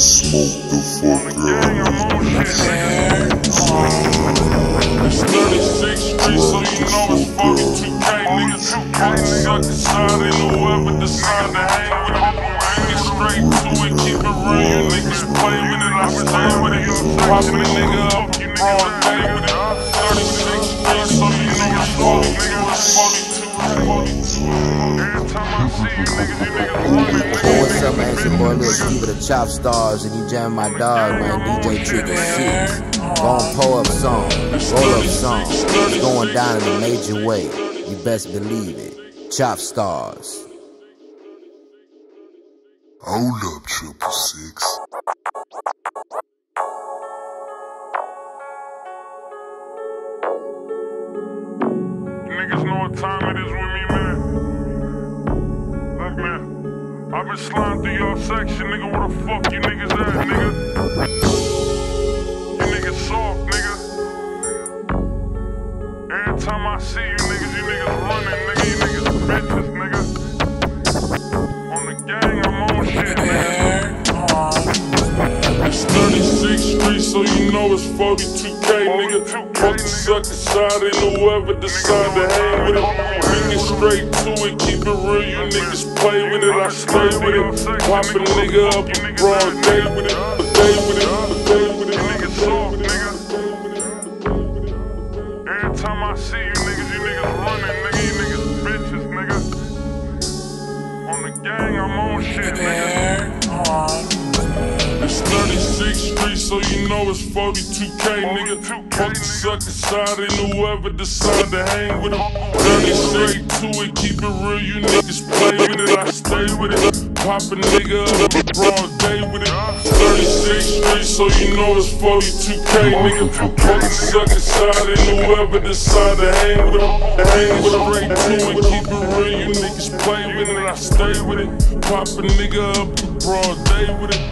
Smoke the fuck out. on shit, nigga. It's 36th Street, so you know it's 42K, nigga. Fuck suck aside and whoever decide to hang with it. Hang it straight to it, keep it real. You niggas with it, I with it. Nigga what's up, man? It's your boy Lil Steve with the Chop Stars, and you jam my dog, man, DJ and shit. Gon' pull up song, roll up song. It's going down in a major way. You best believe it. Chop Stars. Hold up, triple six. Niggas know what time it is been through your section, nigga. Where the fuck you niggas at, nigga? You niggas soft, nigga. Every time I see you niggas, you niggas running, nigga. You niggas bitches, nigga. On the gang, I'm on shit, nigga. It's 36 Street, so you know it's 42K, nigga. Fuck the sucker side and whoever decide to hang with it. Bring it straight to it, keep it real. You niggas play with it, I stay with it. Pop a nigga up a broad day with it. A day with it, a day with it. Niggas soft, nigga. Every time I see you niggas, you niggas running, nigga. You niggas bitches, nigga. On the gang, I'm on shit, nigga. It's 36th Street, so you know it's 42K, nigga. Fuck the sucker side and whoever decide to hang with him. Dirty straight to it, keep it real. You niggas play with it, I stay with it. Pop a nigga up broad day with it. 36 Street, so you know it's 42K, nigga. Fuck the sucker side and whoever decide to hang with him. Hang with him straight to it, keep it real. You niggas play with it, I stay with it. Pop a nigga up broad day with it.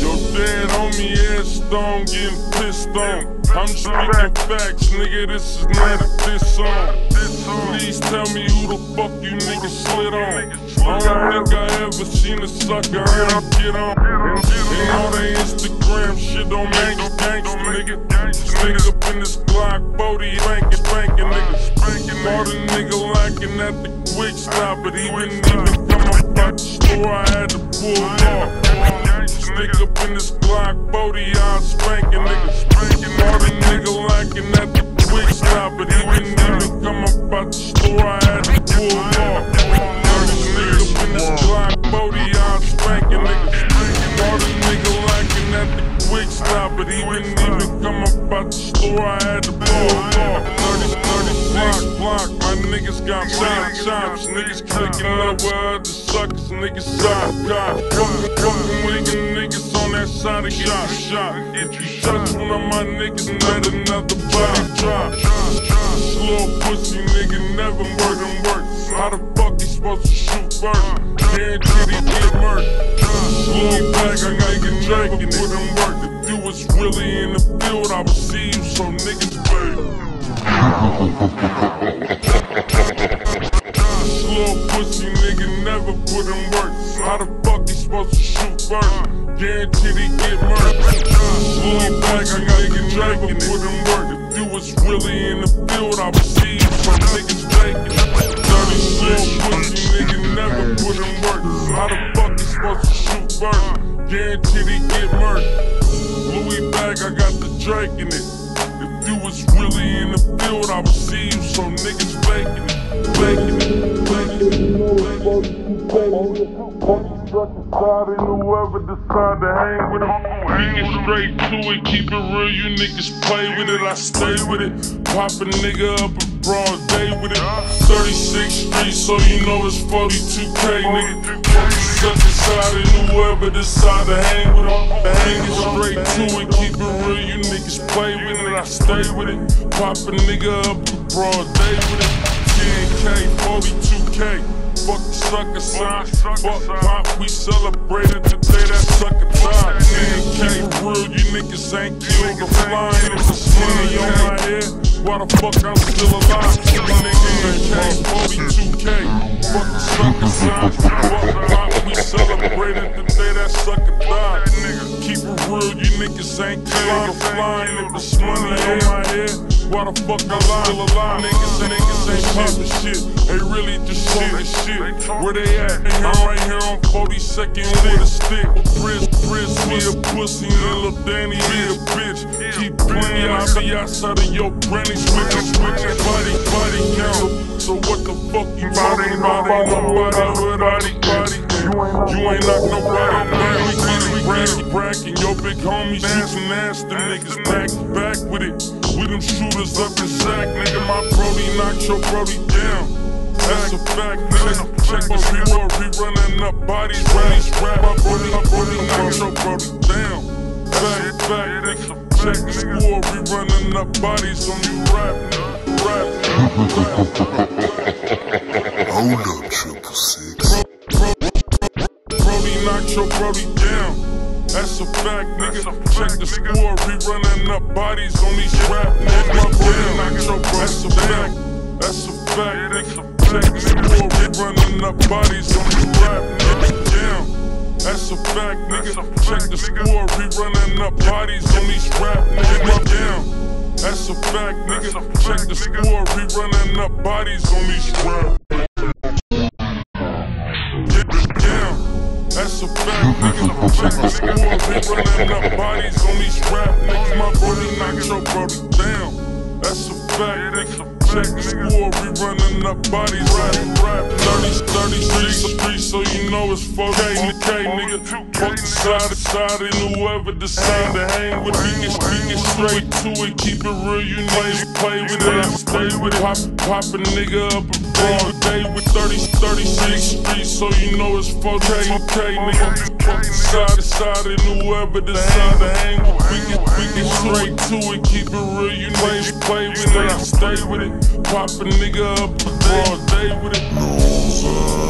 Your dead on me, ass stone, getting pissed on. I'm speaking facts, nigga, this is not a diss song. Please tell me who the fuck you niggas slid on. I don't think I ever seen a sucker ever get on. And all that Instagram shit don't make it gangsta, nigga. This up in this Glock, Bodie, spanking, spanking, nigga. All the nigga lacking at the quick stop, but he wouldn't even come up out the store, I had to pull off. Nigga up in this Glock, Bodie, I'm spanking, nigga. Spanking all the nigga lacking at the quick stop, but he wouldn't even come up out the store, I had to pull off. Nigga up in this Glock, Bodie, I'm spanking, nigga. Spanking all the nigga lacking at the quick stop, but he wouldn't even come up out the store, I had to pull off. 30, 36 block, my niggas got shot chops, niggas clicking up with other suckers, niggas side cops. Couple, couple nigga niggas on that side of shot, shot. If you touch one of my niggas, let another body Slow pussy nigga never and work. How the fuck he supposed to shoot first? Guaranteed he get murked. Slow back, I drinking it. Put him work. If you was really in the field, I would see you, so niggas baby. Slow pussy nigga never put in work. How the fuck he supposed to shoot first? Guaranteed he get murked. Slow back, I get drinking it. Put in work. If you was really in the field, I would see you, so niggas faking it. Dirty slow pussy nigga never put in work. How the fuck he supposed to shoot first? Guaranteed he get murked. Louis bag, I got the Drake in it. If you was really in the field, I would see you, so niggas faking it. Pop a nigga up a broad day with it. 36th Street, so you know it's 42K, nigga. Suck aside and whoever decide to hang with him, hang it straight to it, keep it real. You niggas play with it, I stay with it. Pop a nigga up a broad day with it. 10K, 42K. fuck the sucker sign. Fuck pop, we celebrated the day that sucker died. Nigga came real, you niggas ain't killed the flying. It's money on my head, why the fuck I'm still alive? You niggas came 42K. Fuck the sucker sign. Fuck pop, we celebrated the day that sucker niggas ain't killed the flying. If it's money on my head, why the fuck I'm still alive? Niggas and niggas ain't poppin' shit. They really just talking shit. Where they at? I'm right here on 42nd with a stick. Briz, Briz, me a pussy, Lil Danny be a bitch. Keep playing, I be outside of your granny switching, switching, body, body count. So what the fuck you talking about? Ain't nobody body, body. You ain't knock nobody down. We bracky, bracky. Your big homie shooting ass. Them niggas back, back with it. We them shooters up in sack, nigga. My brody knocked your brody down. That's a fact, nigga. Check my we running up bodies, bodies, rap. My brody, my brody knocked your brody down. Fact, fact, nigga. Check the score, we running up bodies on you. Rap, rap. Hold up, triple six. Brody your brody down. That's a fact, nigga. Check the score, we running up bodies on these rap niggas. My brody knocked your brody That's a fact. That's a fact, nigga. Check the score, we running up bodies on these rap niggas. Down. That's a fact, nigga. Check the score, we running up bodies on these rap niggas. Down. That's a fact, nigga. Check the score, we running up bodies on these rap. That's a fact, nigga. Check the score, we running up bodies on these rap niggas. My brody knocked your brody down. That's a fact. Check the score, we running up bodies, rap, rap. 30, 30 streets, streets, so you know it's 4K, K, nigga. Fuck the side to side, and whoever decide to hang with me, get, get straight to it. Keep it real, you niggas play with it, stay with it. Pop, pop a nigga up a broad day with 30, 36 streets, so you know it's 4K, K, nigga. Fuck the side to side, and whoever decide to hang with me, get, we get straight to it. Keep it real, you niggas play with it, stay with it. Pop a nigga up a broad day with it.